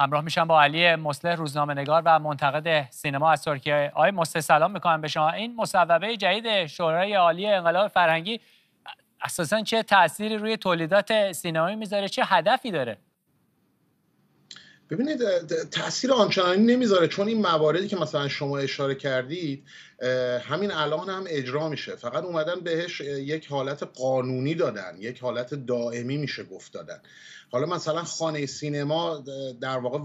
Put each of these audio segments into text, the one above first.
همراه میشم با علی مسلح روزنامه نگار و منتقد سینما از ترکیه آقای مسلح سلام می‌کنم به شما. این مصوبه جدید شورای عالی انقلاب فرهنگی اساسا چه تأثیری روی تولیدات سینمایی می‌ذاره؟ چه هدفی داره؟ ببینید تاثیر آنچنانی نمی‌ذاره چون این مواردی که مثلا شما اشاره کردید همین الان هم اجرا میشه. فقط اومدن بهش یک حالت قانونی دادن یک حالت دائمی میشه گفت دادن. حالا مثلا خانه سینما در واقع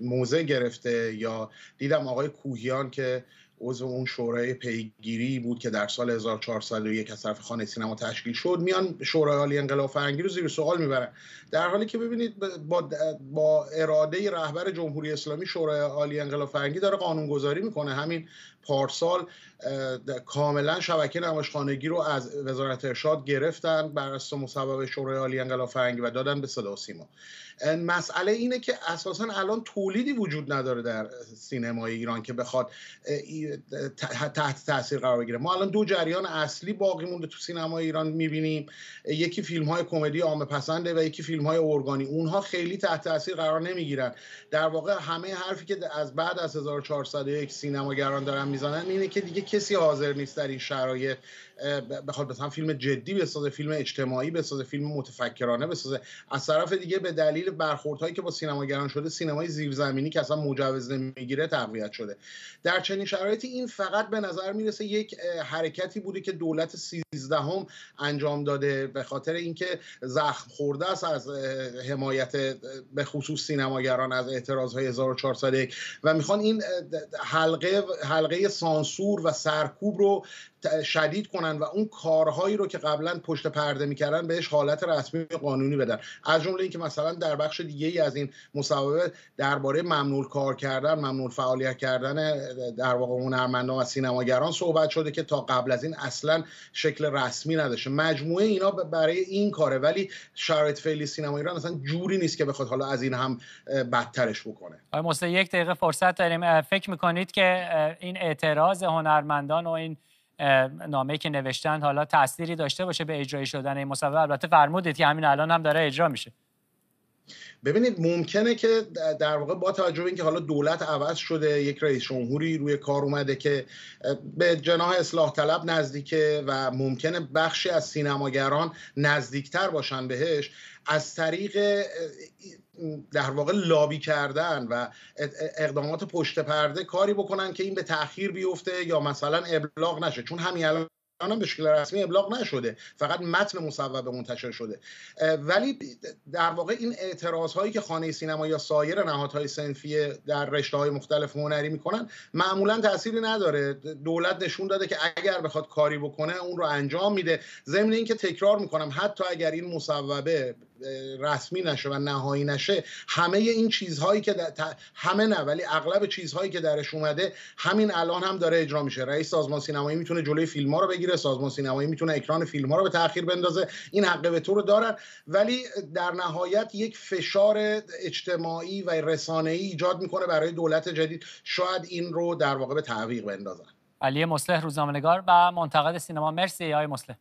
موزه گرفته یا دیدم آقای کوهیان که عضو اون شورای پیگیری بود که در سال 1401 از طرف خانه سینما تشکیل شد میان شورای عالی انقلاب فرهنگی رو زیر سوال می‌برن. در حالی که ببینید با, با اراده رهبر جمهوری اسلامی شورای عالی انقلاب فرهنگی داره قانونگذاری می‌کنه. همین پارسال کاملا شبکه نمایشخانگی رو از وزارت ارشاد گرفتن بر اساس مصوبه شورای عالی انقلاب فرهنگی و دادن به صدا سیما. مسئله اینه که اساسا الان تولیدی وجود نداره در سینمای ایران که بخواد تحت تاثیر قرار بگیره. ما الان دو جریان اصلی باقی مونده تو سینمای ایران می‌بینیم. یکی فیلم های کمدی عامه پسنده و یکی فیلم های ارگانی. اونها خیلی تحت تاثیر قرار نمی‌گیرن. در واقع همه حرفی که از بعد از 1401 سینماگران دارن می‌زنن اینه که دیگه کسی حاضر نیست در این شرایط بخواد مثلا فیلم جدی بسازه فیلم اجتماعی بسازه فیلم متفکرانه بسازه. از طرف دیگه به دلیل برخوردهایی که با سینماگران شده سینمای زیرزمینی که اصلا مجوز نمی‌گیره تقویت شده. در چنین شرایطی این فقط به نظر می‌رسه یک حرکتی بوده که دولت سیزدهم انجام داده به خاطر اینکه زخم خورده است از حمایت به خصوص سینماگران از اعتراض های 1401 و می‌خوان این حلقه حلقه سانسور و سرکوب رو شدید کنن و اون کارهایی رو که قبلا پشت پرده می‌کردن بهش حالت رسمی قانونی بدن. از جمله اینکه مثلا در بخش دیگه ای از این مصوبه درباره ممنوع کار کردن ممنوع فعالیت کردن در واقع هنرمندان و سینماگران صحبت شده که تا قبل از این اصلا شکل رسمی نداشته. مجموعه اینا برای این کاره. ولی شرایط فعلی سینما ایران اصلا جوری نیست که بخواد حالا از این هم بدترش بکنه. آقای یک دقیقه فرصت داریم. فکر می‌کنید که این اعتراض هنرمندان و این نامه که نوشتن حالا تأثیری داشته باشه به اجرایی شدن این مصوبه؟ البته فرمودید که همین الان هم داره اجرا میشه. ببینید ممکنه که در واقع با توجه به اینکه حالا دولت عوض شده یک رئیس جمهوری روی کار اومده که به جناح اصلاح طلب نزدیکه و ممکنه بخشی از سینماگران نزدیکتر باشن بهش از طریق در واقع لابی کردن و اقدامات پشت پرده کاری بکنن که این به تاخیر بیفته یا مثلا ابلاغ نشه. چون همین الان هم به شکل رسمی ابلاغ نشده. فقط متن مصوبه منتشر شده. ولی در واقع این اعتراض هایی که خانه سینما یا سایر نهادهای سنفی در رشته های مختلف هنری می‌کنن معمولا تأثیری نداره. دولت نشون داده که اگر بخواد کاری بکنه اون رو انجام میده. ضمن اینکه تکرار می‌کنم حتی اگر این مصوبه رسمی نشه و نهایی نشه همه این چیزهایی که همه نه ولی اغلب چیزهایی که درش اومده همین الان هم داره اجرا میشه. رئیس سازمان سینمایی می‌تونه جلوی فیلم ها رو بگیره سازمان سینمایی می‌تونه اکران فیلم ها رو به تاخیر بندازه این حق به تو رو دارن. ولی در نهایت یک فشار اجتماعی و رسانه ای ایجاد می‌کنه برای دولت جدید. شاید این رو در واقع به تعویق بندازن. علی مصلح روزنامه‌نگار و منتقد سینما. مرسی آقای مصلح.